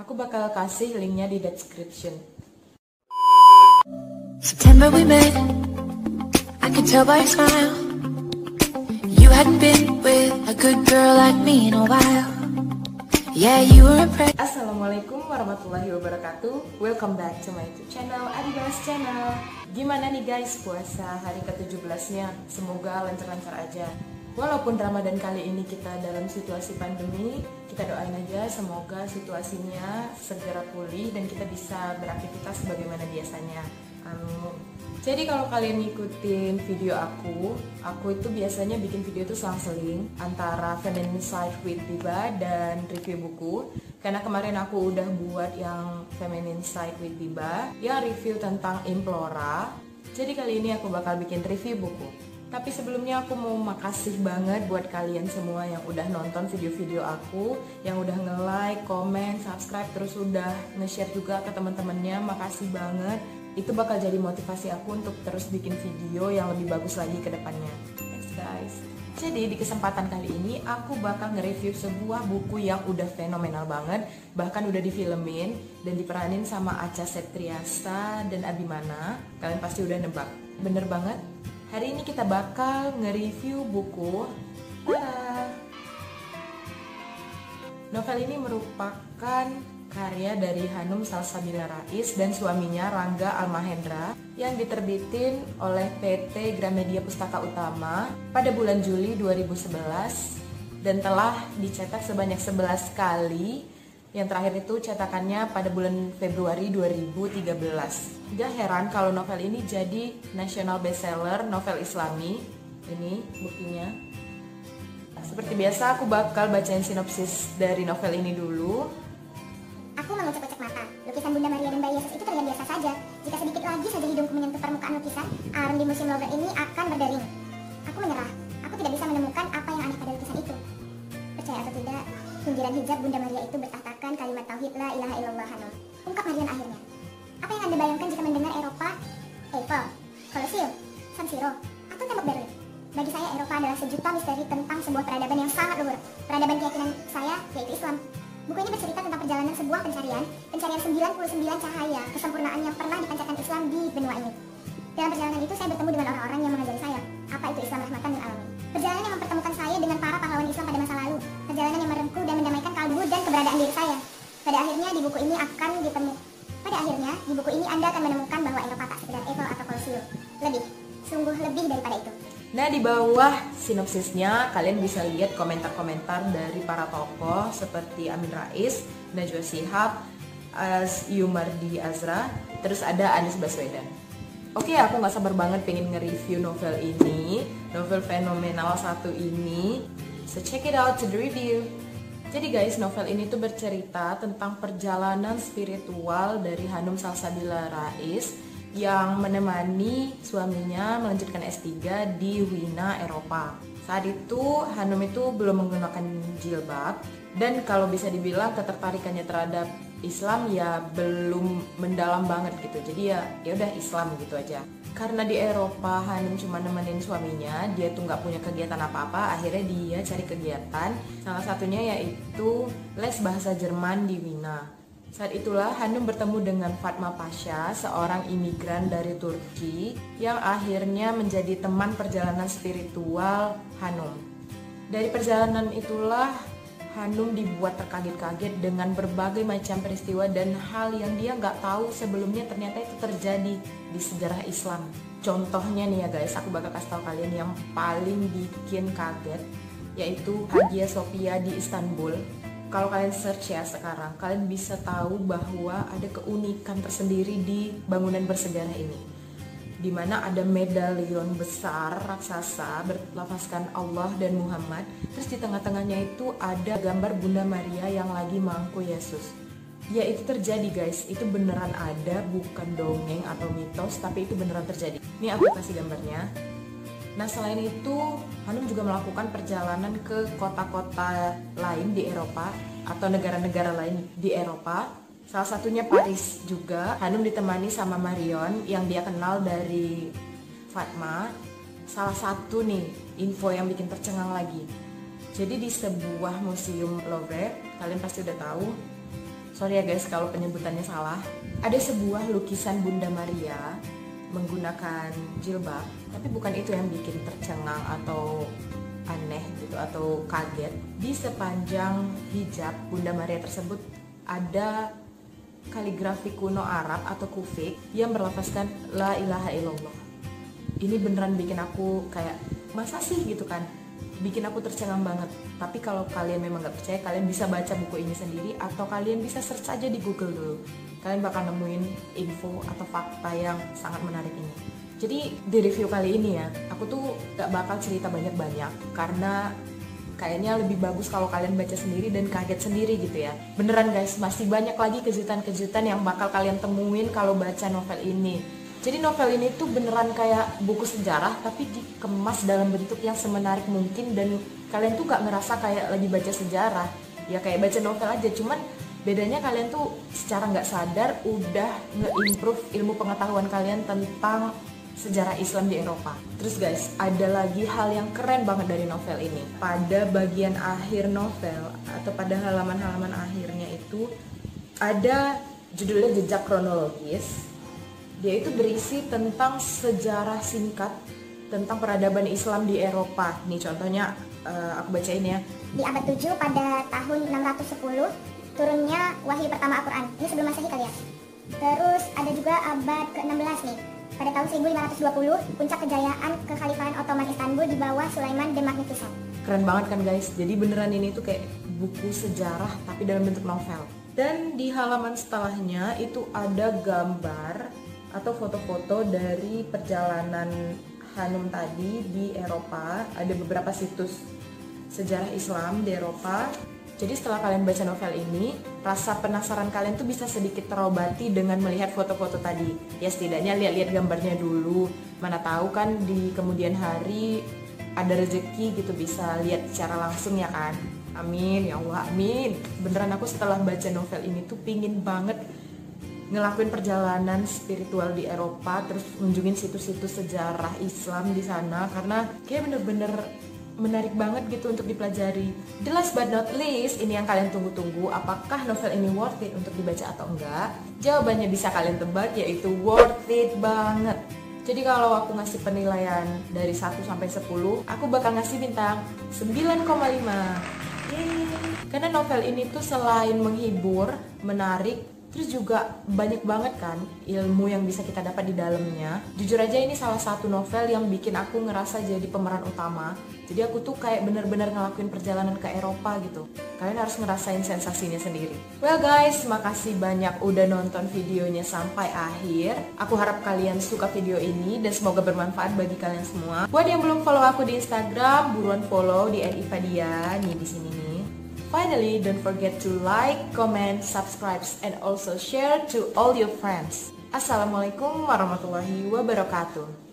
Aku bakal kasih linknya di description. September we met. I could tell by your smile. You hadn't been with a good girl like me in a while. Yeah, you were impressed. Assalamualaikum warahmatullahi wabarakatuh Welcome back to my YouTube channel Adibas Channel Gimana nih guys puasa hari ke-17 nya Semoga lancar-lancar aja Walaupun Ramadan kali ini kita dalam situasi pandemi Kita doain aja semoga situasinya segera pulih Dan kita bisa beraktivitas sebagaimana biasanya Amin jadi kalau kalian ngikutin video aku, aku itu biasanya bikin video itu selang-seling antara Feminine Side with Biba dan review buku. Karena kemarin aku udah buat yang Feminine Side with Biba, yang review tentang Implora. Jadi kali ini aku bakal bikin review buku. Tapi sebelumnya aku mau makasih banget buat kalian semua yang udah nonton video-video aku, yang udah nge-like, komen, subscribe, terus udah nge-share juga ke teman-temannya. Makasih banget itu bakal jadi motivasi aku untuk terus bikin video yang lebih bagus lagi ke depannya. Thanks guys. Jadi di kesempatan kali ini aku bakal nge-review sebuah buku yang udah fenomenal banget Bahkan udah difilmin dan diperanin sama Acha Septriasa dan Abimana Kalian pasti udah nebak Bener banget Hari ini kita bakal nge-review buku Tada! Novel ini merupakan karya dari Hanum Salsabila Rais dan suaminya Rangga Almahendra yang diterbitin oleh PT Gramedia Pustaka Utama pada bulan Juli 2011 dan telah dicetak sebanyak 11 kali yang terakhir itu cetakannya pada bulan Februari 2013 Gak heran kalau novel ini jadi national bestseller novel islami ini buktinya seperti biasa aku bakal bacain sinopsis dari novel ini dulu Aku mengecek-ecek mata. Lukisan Bunda Maria dan Bayi Yesus itu terlihat biasa saja. Jika sedikit lagi saja hidungku menyentuh permukaan lukisan, arum di musim lover ini akan berdering. Aku menyerah. Aku tidak bisa menemukan apa yang aneh pada lukisan itu. Percaya atau tidak, pinggiran hijab Bunda Maria itu kalimat tauhid la ilaha illallah hanum. Ungkap Marian akhirnya. Apa yang Anda bayangkan jika mendengar Eropa? Eiffel, Colosseum, San Siro, atau tembok Berlin? Bagi saya Eropa adalah sejuta misteri tentang sebuah peradaban yang sangat luhur. Peradaban keyakinan saya yaitu Islam. Buku ini bercerita tentang perjalanan sebuah pencarian, pencarian 99 cahaya, kesempurnaan yang pernah dipancarkan Islam di benua ini. Dalam perjalanan itu saya bertemu dengan orang-orang buku ini Anda akan menemukan bahwa Eropa tak sekedar Eiffel atau Colosseum. Lebih, sungguh lebih daripada itu. Nah di bawah sinopsisnya kalian bisa lihat komentar-komentar dari para tokoh seperti Amin Rais, Najwa Shihab, As Yumardi Azra, terus ada Anies Baswedan. Oke, aku nggak sabar banget pengen nge-review novel ini, novel fenomenal satu ini. So check it out to the review. Jadi guys, novel ini tuh bercerita tentang perjalanan spiritual dari Hanum Salsabila Rais yang menemani suaminya melanjutkan S3 di Wina, Eropa. Saat itu Hanum itu belum menggunakan jilbab dan kalau bisa dibilang ketertarikannya terhadap Islam ya belum mendalam banget gitu. Jadi ya ya udah Islam gitu aja. Karena di Eropa Hanum cuma nemenin suaminya, dia tuh nggak punya kegiatan apa-apa. Akhirnya dia cari kegiatan. Salah satunya yaitu les bahasa Jerman di Wina. Saat itulah Hanum bertemu dengan Fatma Pasha, seorang imigran dari Turki yang akhirnya menjadi teman perjalanan spiritual Hanum. Dari perjalanan itulah Hanum dibuat terkaget-kaget dengan berbagai macam peristiwa dan hal yang dia nggak tahu sebelumnya ternyata itu terjadi di sejarah Islam. Contohnya nih ya guys, aku bakal kasih tahu kalian yang paling bikin kaget yaitu Hagia Sophia di Istanbul kalau kalian search ya sekarang, kalian bisa tahu bahwa ada keunikan tersendiri di bangunan bersejarah ini. Di mana ada medalion besar raksasa berlafazkan Allah dan Muhammad. Terus di tengah-tengahnya itu ada gambar Bunda Maria yang lagi mangku Yesus. Ya itu terjadi guys, itu beneran ada, bukan dongeng atau mitos, tapi itu beneran terjadi. Ini aku kasih gambarnya. Nah selain itu Hanum juga melakukan perjalanan ke kota-kota lain di Eropa atau negara-negara lain di Eropa. Salah satunya Paris juga. Hanum ditemani sama Marion yang dia kenal dari Fatma. Salah satu nih info yang bikin tercengang lagi. Jadi di sebuah museum Louvre, kalian pasti udah tahu, sorry ya guys kalau penyebutannya salah. Ada sebuah lukisan Bunda Maria menggunakan jilbab, tapi bukan itu yang bikin tercengang atau aneh gitu atau kaget. Di sepanjang hijab Bunda Maria tersebut ada kaligrafi kuno Arab atau kufik yang berlafazkan la ilaha illallah. Ini beneran bikin aku kayak masa sih? gitu kan. Bikin aku tercengang banget. Tapi kalau kalian memang nggak percaya kalian bisa baca buku ini sendiri atau kalian bisa search aja di Google dulu. Kalian bakal nemuin info atau fakta yang sangat menarik ini. Jadi di review kali ini ya aku tuh gak bakal cerita banyak-banyak karena kayaknya lebih bagus kalau kalian baca sendiri dan kaget sendiri gitu ya beneran guys masih banyak lagi kejutan-kejutan yang bakal kalian temuin kalau baca novel ini jadi novel ini tuh beneran kayak buku sejarah tapi dikemas dalam bentuk yang semenarik mungkin dan kalian tuh gak ngerasa kayak lagi baca sejarah. Ya kayak baca novel aja, cuman bedanya kalian tuh secara nggak sadar udah nge-improve ilmu pengetahuan kalian tentang sejarah Islam di Eropa. Terus guys, ada lagi hal yang keren banget dari novel ini. Pada bagian akhir novel atau pada halaman-halaman akhirnya itu ada judulnya jejak kronologis dia itu berisi tentang sejarah singkat tentang peradaban Islam di Eropa. Nih contohnya uh, aku bacain ya. Di abad 7 pada tahun 610 turunnya wahyu pertama Al-Qur'an. Ini sebelum Masehi kali ya. Terus ada juga abad ke-16 nih. Pada tahun 1520 puncak kejayaan kekhalifahan Ottoman Istanbul di bawah Sulaiman the Magnificent. Keren banget kan guys. Jadi beneran ini tuh kayak buku sejarah tapi dalam bentuk novel. Dan di halaman setelahnya itu ada gambar atau foto-foto dari perjalanan Hanum tadi di Eropa. Ada beberapa situs sejarah Islam di Eropa. Jadi setelah kalian baca novel ini, rasa penasaran kalian tuh bisa sedikit terobati dengan melihat foto-foto tadi. Ya setidaknya lihat-lihat gambarnya dulu. Mana tahu kan di kemudian hari ada rezeki gitu bisa lihat secara langsung ya kan. Amin ya Allah amin. Beneran aku setelah baca novel ini tuh pingin banget ngelakuin perjalanan spiritual di Eropa terus ngunjungin situs-situs sejarah Islam di sana karena kayak bener-bener menarik banget gitu untuk dipelajari. The last but not least, ini yang kalian tunggu-tunggu, apakah novel ini worth it untuk dibaca atau enggak? Jawabannya bisa kalian tebak yaitu worth it banget. Jadi kalau aku ngasih penilaian dari 1 sampai 10, aku bakal ngasih bintang 9,5. Karena novel ini tuh selain menghibur, menarik, Terus juga banyak banget kan ilmu yang bisa kita dapat di dalamnya. Jujur aja ini salah satu novel yang bikin aku ngerasa jadi pemeran utama. Jadi aku tuh kayak bener-bener ngelakuin perjalanan ke Eropa gitu. Kalian harus ngerasain sensasinya sendiri. Well guys, makasih banyak udah nonton videonya sampai akhir. Aku harap kalian suka video ini dan semoga bermanfaat bagi kalian semua. Buat yang belum follow aku di Instagram, buruan follow di @ivadia nih di sini nih. Finally, don't forget to like, comment, subscribe, and also share to all your friends. Assalamualaikum warahmatullahi wabarakatuh.